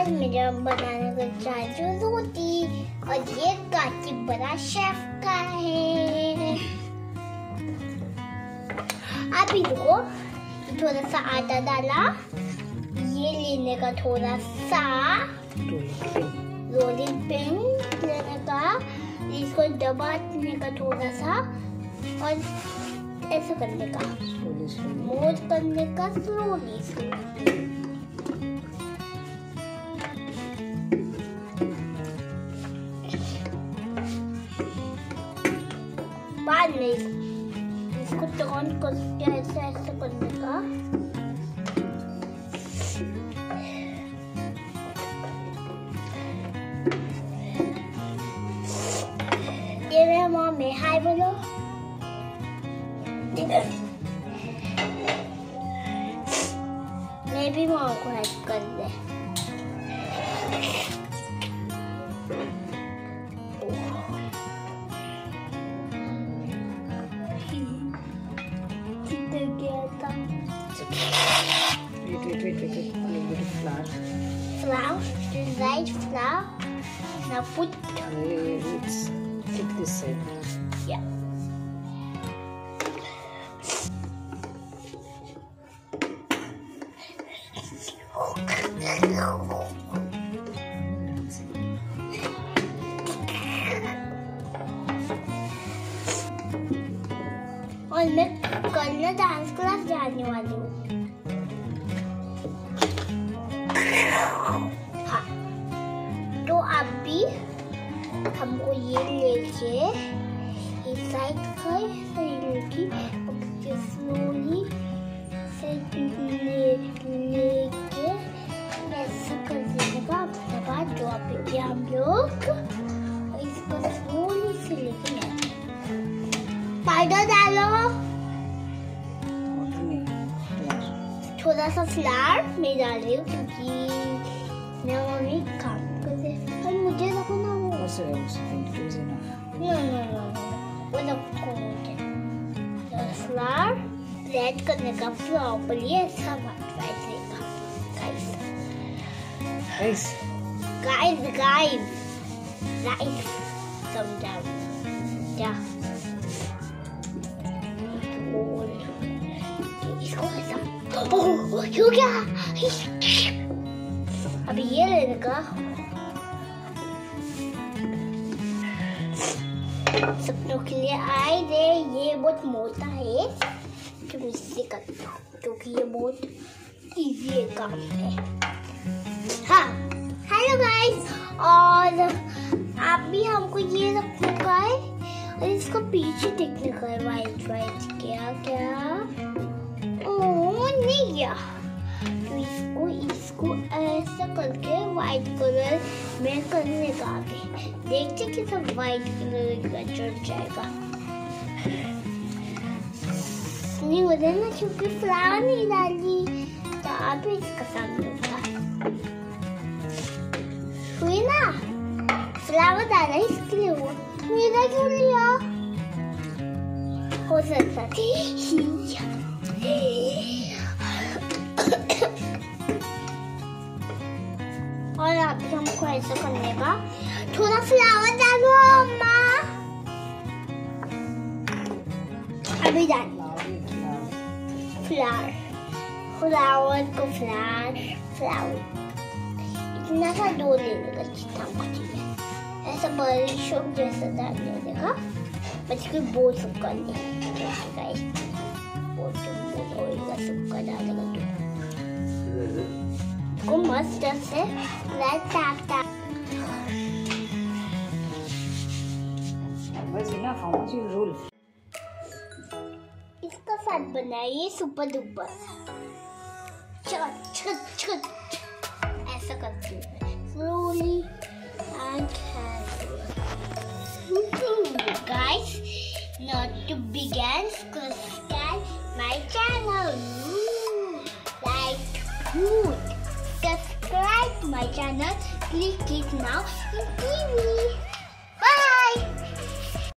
आज मेरा बनाने को चाचू रोटी और ये काफ़ी बड़ा शेफ का है। अभी देखो थोड़ा सा आटा डाला। ये लेने का थोड़ा सा रोलिंग पिन लेने का। इसको दबाने का थोड़ा सा। और ऐसे करने का। मोज करने का स्लोली बाद में इसको टर्न करके ऐसे ऐसे करने का। ये मेरा मॉम है हाय बोलो। मैं भी मॉम को हेल्प कर दे। wait, wait, wait. A little bit of flour. Flour, flour. Now put. Let's take this side. Yeah. Oh gonna. हाँ। तो अभी हमको ये लेके इस साइड का लेके स्लोली से ले, लेके ऐसे कर देने का अपने बाद जो अभी हम लोग, इसको स्लोली से लेके। पाउडर डालो। काम कर रहे हैं। और मुझे देखो ना वो What's the else? Thank you, is enough. No, no, no, no. वो सबको होते फ्लावर ब्लेंड करने का प्रॉपर्ली ऐसा वाइट लेगा guys Guys, guys guys guys come down हो गया अभी ये लेने का सपनों के लिए आए दे ये बहुत मोटा है। तो मैं इससे करता हूँ, क्योंकि ये बहुत इजी काम है। हाँ। हेलो गाइस और आप भी हमको ये रखने का है और इसको पीछे देखने का है। वाइट वाइट क्या क्या? गया तो इसको इसको ऐसा करके वाइट कलर में करने का अभी देखते कि सब वाइट कलर का चढ़ जाएगा। नहीं हो रहा ना, क्योंकि फ्लावर नहीं डाली। तो आप इसका सामने हुई ना? फ्लावर डाला इसके लिए वो। मेरा क्यों लिया? हो सकता और अभी हमको ऐसा करने का थोड़ा फ्लावर डालो अम्मा अभी डाल. फ्लावर फ्लावर को फ्लावर फ्लावर इतना सा दो लेने का जितना हमको चाहिए ऐसा बड़ी शोक जैसा डाल लेने का कोई बोल नहीं गाइस बोल तुम बोल होएगा सबका डालेगा तो को मस्त से टैप That's enough. How? इसका साथ बनाइए सुपर डुपर छट छट छट ऐसा करते हैं slowly good. Subscribe my channel. Click it now in TV